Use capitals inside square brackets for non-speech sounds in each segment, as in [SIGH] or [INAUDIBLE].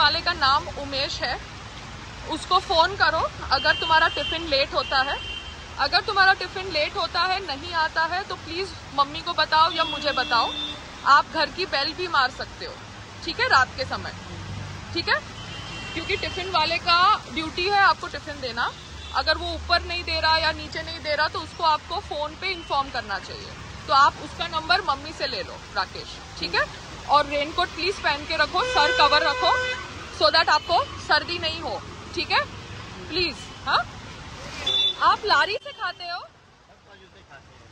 वाले का नाम उमेश है। उसको फ़ोन करो, अगर तुम्हारा टिफ़िन लेट होता है। अगर तुम्हारा टिफ़िन लेट होता है, नहीं आता है तो प्लीज़ मम्मी को बताओ या मुझे बताओ। आप घर की बेल भी मार सकते हो। ठीक है? रात के समय। ठीक है? क्योंकि टिफ़िन वाले का ड्यूटी है आपको टिफ़िन देना। अगर वो ऊपर नहीं दे रहा या नीचे नहीं दे रहा तो उसको आपको फ़ोन पे इन्फॉर्म करना चाहिए। तो आप उसका नंबर मम्मी से ले लो, राकेश। ठीक है? और रेनकोट प्लीज़ पहन के रखो, सर कवर रखो। सो so दैट आपको सर्दी नहीं हो, ठीक है? प्लीज़ हाँ? आप लारी से खाते हो?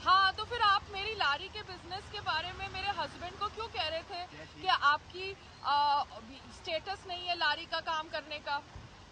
हाँ तो फिर आप मेरी लारी के बिज़नेस के बारे में मेरे हस्बैंड को क्यों कह रहे थे कि आपकी स्टेटस नहीं है लारी का काम करने का?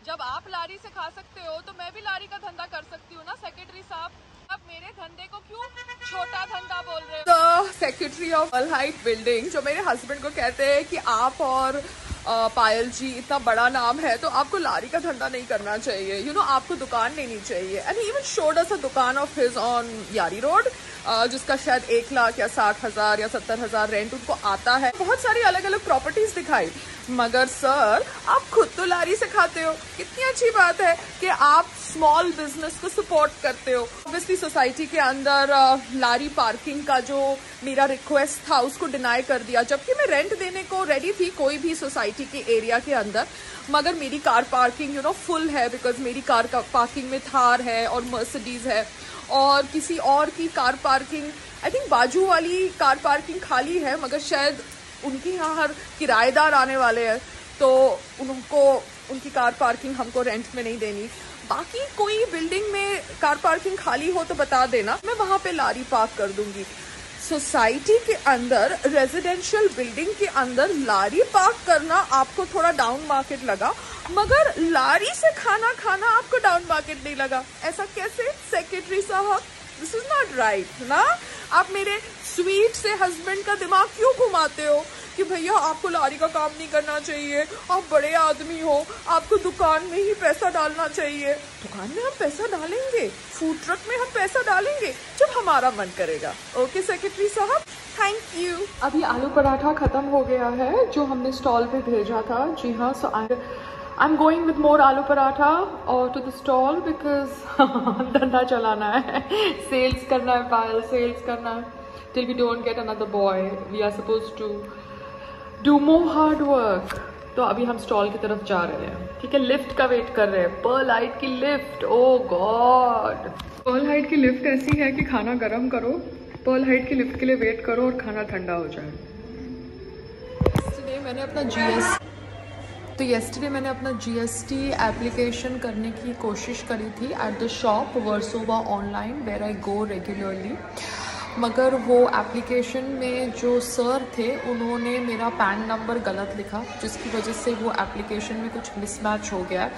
जब आप लारी से खा सकते हो तो मैं भी लारी का धंधा कर सकती हूँ ना सेक्रेटरी साहब? आप मेरे धंधे को क्यों छोटा धंधा बोल रहे हो? सेक्रेटरी ऑफ़ हाइट बिल्डिंग जो मेरे हस्बैंड को कहते हैं कि आप और पायल जी इतना बड़ा नाम है तो आपको लारी का धंधा नहीं करना चाहिए। यू you नो know, आपको दुकान लेनी चाहिए। And even showed us a दुकान of his on Yari road जिसका शायद एक लाख या साठ हज़ार या सत्तर हज़ार रेंट उनको आता है। बहुत सारी अलग अलग प्रॉपर्टीज़ दिखाई। मगर सर आप खुद तो लारी से खाते हो। कितनी अच्छी बात है कि आप स्मॉल बिज़नेस को सपोर्ट करते हो। ऑब्वियसली सोसाइटी के अंदर लारी पार्किंग का जो मेरा रिक्वेस्ट था, उसको डिनाई कर दिया। जबकि मैं रेंट देने को रेडी थी कोई भी सोसाइटी के एरिया के अंदर। मगर मेरी car parking you know full है बिकॉज़ मेरी कार का पार्किंग में थार है और मर्सिडीज है। और किसी और की कार पार्किंग आई थिंक बाजू वाली कार पार्किंग खाली है, मगर शायद उनके यहाँ हर किराएदार आने वाले हैं तो उनको, उनकी कार पार्किंग हमको रेंट में नहीं देनी। बाकी कोई बिल्डिंग में कार पार्किंग खाली हो तो बता देना, मैं वहाँ पे लारी पार्क कर दूँगी। सोसाइटी के अंदर रेजिडेंशियल बिल्डिंग के अंदर लारी पार्क करना आपको थोड़ा डाउन मार्केट लगा। मगर लारी से खाना खाना आपको डाउन मार्केट नहीं लगा। ऐसा कैसे? सेक्रेटरी साहब दिस इज़ नॉट राइट ना? आप मेरे स्वीट से हस्बैंड का दिमाग क्यों घुमाते हो? कि भैया, आपको लारी का काम नहीं करना चाहिए, आप बड़े आदमी हो, आपको दुकान में ही पैसा डालना चाहिए। दुकान में हम पैसा डालेंगे फ़ूड ट्रक में हम पैसा डालेंगे, जब हमारा मन करेगा। ओके सेक्रेटरी साहब? थैंक यू अभी आलू पराठा खत्म हो गया है, जो हमने स्टॉल पे भेजा था। जी हाँ so I I am going with more aloo paratha और टू द स्टॉल बिकॉज़ धंधा चलाना है। सेल्स करना है पायल सेल्स करना है। Till we don't get another boy we are suppose to do more hard work तो अभी हम स्टॉल की तरफ़ जा रहे हैं। ठीक है लिफ्ट का वेट कर रहे हैं। पर्ल हाइट की lift oh God Perl height की लिफ्ट ऐसी है कि खाना गर्म करो पर्ल हाइट की लिफ्ट के लिए वेट करो और खाना ठंडा हो जाए। मैंने अपना जीएस तो येस्टरडे मैंने अपना जीएसटी एप्लीकेशन करने की कोशिश करी थी at the shop Versova online where I go regularly मगर वो एप्लीकेशन में जो सर थे, उन्होंने मेरा पैन नंबर गलत लिखा, जिसकी वजह से वो एप्लीकेशन में कुछ मिसमैच हो गया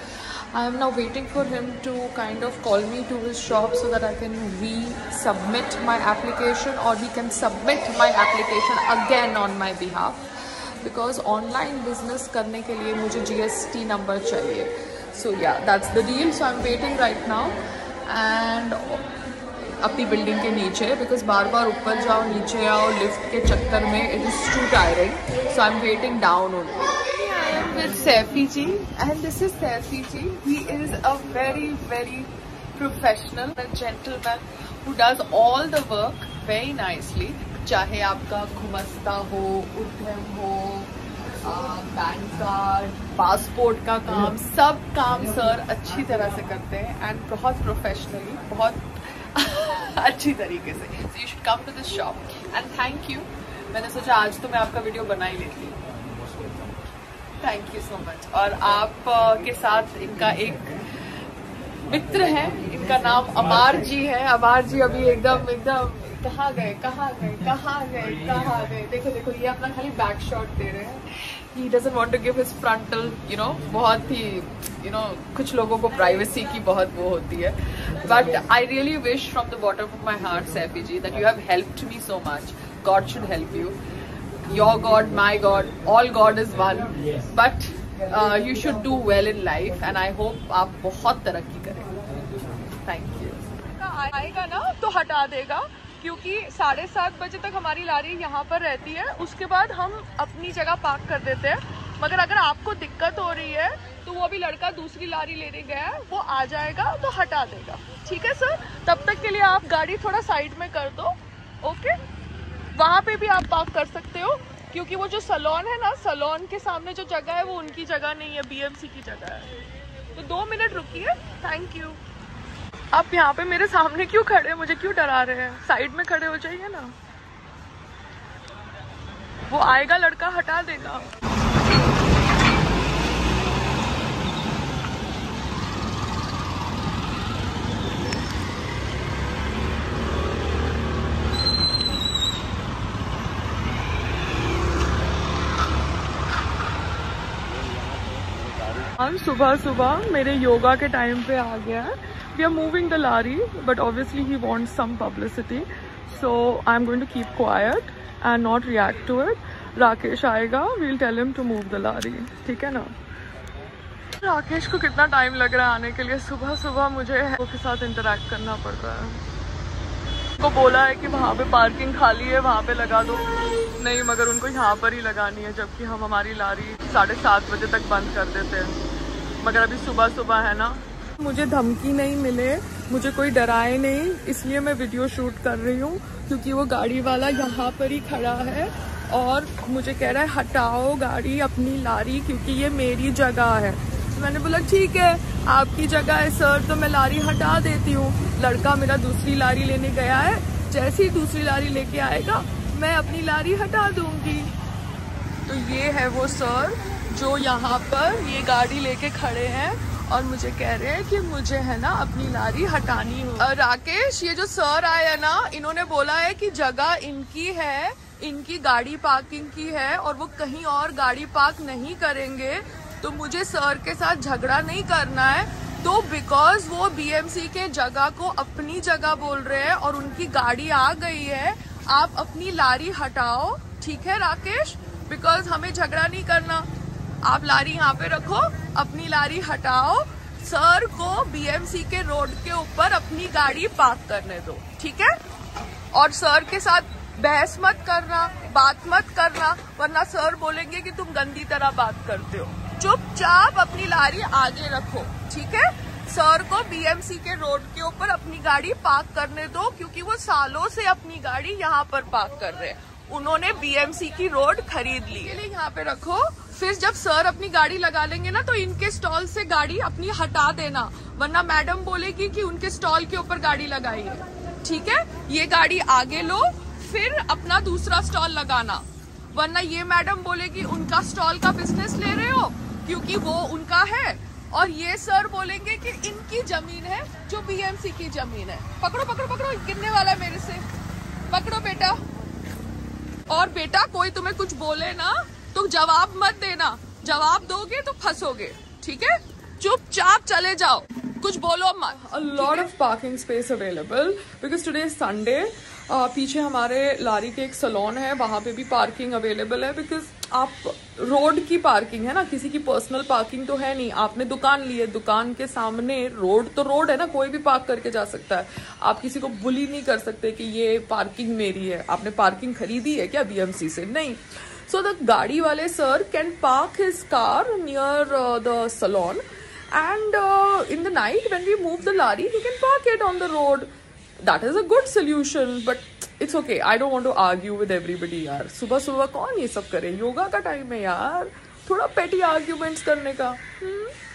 I am now waiting for him to kind of call me to his shop so that I can resubmit my application और we can submit my application again on my behalf because online business करने के लिए मुझे G S T number चाहिए. So yeah that's the deal so I am waiting right now and अपनी building के नीचे because बार बार ऊपर जाओ, नीचे आओ लिफ्ट के चक्कर में it is too tiring so I am waiting down only with Saifi ji. And this is Saifi ji. He is a very very professional and gentleman who does all the work. चाहे आपका घुमस्ता हो, उद्यम हो pan card passport का काम सब काम sir अच्छी तरह से करते हैं एंड बहुत प्रोफेशनली बहुत [LAUGHS] अच्छी तरीके से। So you should come to this shop and thank you मैंने सोचा आज तो मैं आपका वीडियो बना ही लेती हूँ। थैंक यू सो मच और आप के साथ इनका एक मित्र है इनका नाम अमार जी है। अमार जी अभी एकदम एकदम कहाँ गए कहाँ गए कहाँ गए कहाँ गए? देखो देखो, ये अपना खाली बैक शॉट दे रहे हैं। He doesn't want to give his frontal you know बहुत ही यू नो कुछ लोगों को प्राइवेसी की बहुत वो होती है। But I really wish from the bottom of my heart Saifi ji that you have helped me so much God should help you your God my God all God is one but you should do well in life and I hope आप बहुत तरक्की करें। Thank you आएगा ना तो हटा देगा। क्योंकि साढ़े सात बजे तक हमारी लारी यहाँ पर रहती है। उसके बाद हम अपनी जगह पार्क कर देते हैं। मगर अगर आपको दिक्कत हो रही है तो वो अभी लड़का दूसरी लारी लेने गया है, वो आ जाएगा तो हटा देगा। ठीक है सर तब तक के लिए आप गाड़ी थोड़ा साइड में कर दो ओके वहाँ पे भी आप पार्क कर सकते हो, क्योंकि वो जो सलोन है ना सलोन के सामने जो जगह है, वो उनकी जगह नहीं है बीएमसी की जगह है। तो दो मिनट रुकिए। थैंक यू आप यहाँ पे मेरे सामने क्यों खड़े मुझे क्यों डरा रहे हैं? साइड में खड़े हो जाइए ना। वो आएगा, लड़का हटा देगा। सुबह सुबह मेरे योगा के टाइम पे आ गया। Are moving the lorry but obviously he want some publicity so I am going to keep quiet and not react to it Rakesh आएगा will tell him to move the lorry ठीक है ना राकेश को कितना time लग रहा है आने के लिए सुबह सुबह मुझे के साथ इंटरेक्ट करना पड़ रहा है को बोला है कि वहाँ पे पार्किंग खाली है वहाँ पे लगा दो नहीं मगर उनको यहाँ पर ही लगानी है जबकि हम हमारी लारी साढ़े सात बजे तक बंद कर देते हैं मगर अभी सुबह सुबह है ना मुझे धमकी नहीं मिले, मुझे कोई डराए नहीं, इसलिए मैं वीडियो शूट कर रही हूँ, क्योंकि वो गाड़ी वाला यहाँ पर ही खड़ा है और मुझे कह रहा है, हटाओ गाड़ी अपनी लारी, क्योंकि ये मेरी जगह है। तो मैंने बोला, ठीक है, आपकी जगह है सर तो मैं लारी हटा देती हूँ। लड़का मेरा दूसरी लारी लेने गया है, जैसे ही दूसरी लारी लेके आएगा, मैं अपनी लारी हटा दूँगी। तो ये है वो सर जो यहाँ पर ये गाड़ी लेके खड़े हैं और मुझे कह रहे हैं कि मुझे, है ना, अपनी लारी हटानी हो। राकेश, ये जो सर आए है ना, इन्होंने बोला है कि जगह इनकी है, इनकी गाड़ी पार्किंग की है और वो कहीं और गाड़ी पार्क नहीं करेंगे तो मुझे सर के साथ झगड़ा नहीं करना है। तो बिकॉज़ वो बीएमसी के जगह को अपनी जगह बोल रहे हैं और उनकी गाड़ी आ गई है, आप अपनी लारी हटाओ। ठीक है, राकेश? बिकॉज़ हमें झगड़ा नहीं करना। आप लारी यहाँ पे रखो, अपनी लारी हटाओ, सर को बीएमसी के रोड के ऊपर अपनी गाड़ी पार्क करने दो, ठीक है? और सर के साथ बहस मत करना, बात मत करना, वरना सर बोलेंगे कि तुम गंदी तरह बात करते हो। चुपचाप अपनी लारी आगे रखो, ठीक है? सर को बीएमसी के रोड के ऊपर अपनी गाड़ी पार्क करने दो, क्योंकि वो सालों से अपनी गाड़ी यहाँ पर पार्क कर रहे हैं। उन्होंने बीएमसी की रोड खरीद ली। यहाँ पे रखो फिर जब सर अपनी गाड़ी लगा लेंगे ना तो इनके स्टॉल से गाड़ी अपनी हटा देना। वरना मैडम बोलेगी कि उनके स्टॉल के ऊपर गाड़ी लगाई है ठीक है? ये गाड़ी आगे लो, फिर अपना दूसरा स्टॉल लगाना। वरना ये मैडम बोलेगी, उनका स्टॉल का बिज़नेस ले रहे हो? क्योंकि वो उनका है। और ये सर बोलेंगे कि इनकी ज़मीन है, जो बीएमसी की ज़मीन है। पकड़ो पकड़ो पकड़ो गिरने वाला है मेरे से। पकड़ो बेटा। और बेटा, कोई तुम्हें कुछ बोले ना तो जवाब मत देना। जवाब दोगे तो फंसोगे, ठीक है? चुपचाप चले जाओ। कुछ बोलो मत। A lot of parking space available because today Sunday पीछे हमारे लारी के एक सलोन है, वहाँ पे भी पार्किंग अवेलेबल है बिकॉज़ आप रोड की पार्किंग है ना, किसी की पर्सनल पार्किंग तो है नहीं। आपने दुकान ली है, दुकान के सामने रोड तो रोड है ना, कोई भी पार्क करके जा सकता है। आप किसी को बुली नहीं कर सकते कि ये पार्किंग मेरी है। आपने पार्किंग खरीदी है क्या बीएमसी से? नहीं। सो द गाड़ी वाले sir can park his car near the salon and in the night when we move the lorry you can park it on the road that is a good solution but it's okay I don't want to argue with everybody यार सुबह सुबह कौन ये सब करे योगा का time है यार थोड़ा पेटी आर्ग्यूमेंट्स करने का hmm?